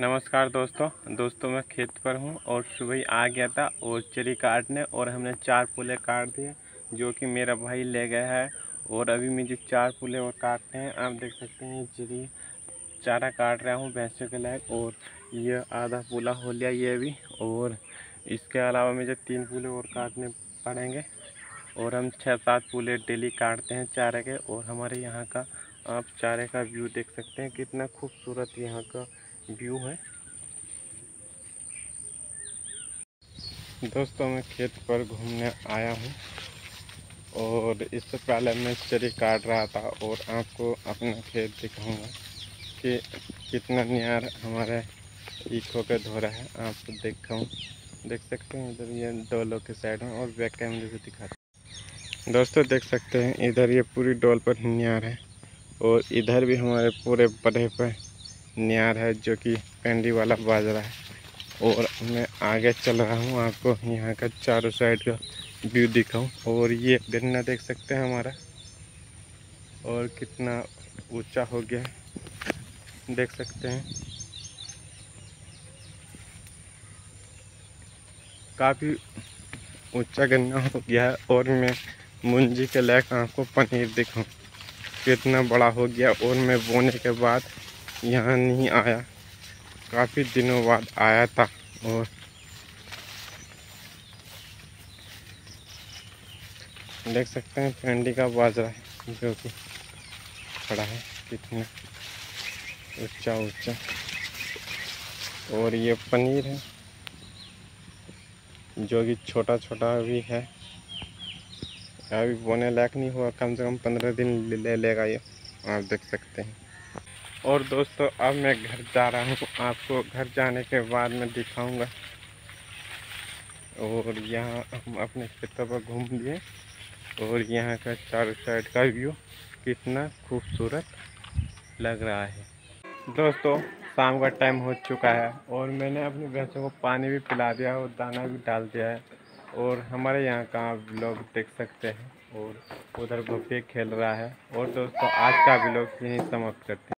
नमस्कार दोस्तों। दोस्तों, मैं खेत पर हूँ और सुबह ही आ गया था और चरी काटने और हमने चार पुले काट दिए, जो कि मेरा भाई ले गया है। और अभी मुझे चार पुले और काटते हैं। आप देख सकते हैं, चरी चारा काट रहा हूँ भैंसों के लायक और ये आधा पुला हो लिया ये भी। और इसके अलावा मुझे तीन पुले और काटने पड़ेंगे। और हम छः सात पुले डेली काटते हैं चारे के। और हमारे यहाँ का, आप चारे का व्यू देख सकते हैं, कितना खूबसूरत यहाँ का व्यू है। दोस्तों, मैं खेत पर घूमने आया हूँ और इससे पहले मैं चरी काट रहा था और आपको अपना खेत दिखाऊँगा कि कितना नियार हमारे ईखों के धोरा है। आपको दिखाऊँ, देख सकते हैं इधर ये डोलों के साइड में और बैक कैमरे से दिखाते दोस्तों, देख सकते हैं इधर ये पूरी डोल पर नियार है और इधर भी हमारे पूरे बड़े पर नियार है जो कि पेंडी वाला बाजरा है। और मैं आगे चल रहा हूँ, आपको यहाँ का चारों साइड का व्यू दिखाऊँ। और ये गन्ना देख सकते हैं हमारा। और कितना ऊँचा हो गया है, देख सकते हैं। काफ़ी ऊँचा गन्ना हो गया है, और मैं मुंजी के लायक आपको पनीर दिखाऊँ। कितना बड़ा हो गया, और मैं बोने के बाद यहाँ नहीं आया। काफ़ी दिनों बाद आया था और देख सकते हैं पेंडी का बाजरा है, जो कि खड़ा है कितना ऊँचा ऊँचा और ये पनीर है, जो कि छोटा छोटा भी है। अभी बोने लायक नहीं हुआ, कम से कम पंद्रह दिन ले, लेगा ये, आप देख सकते हैं। और दोस्तों, अब मैं घर जा रहा हूँ। आपको घर जाने के बाद मैं दिखाऊँगा। और यहाँ हम अपने खेतों पर घूम लिए। और यहाँ का चारों साइड का व्यू कितना खूबसूरत लग रहा है। दोस्तों, शाम का टाइम हो चुका है और मैंने अपनी भैंसों को पानी भी पिला दिया और दाना भी डाल दिया है। और हमारे यहाँ का आप लोग देख सकते हैं और उधर भुट्टे खेल रहा है। और दोस्तों, आज का भी लोग यहीं समाप्त करते हैं।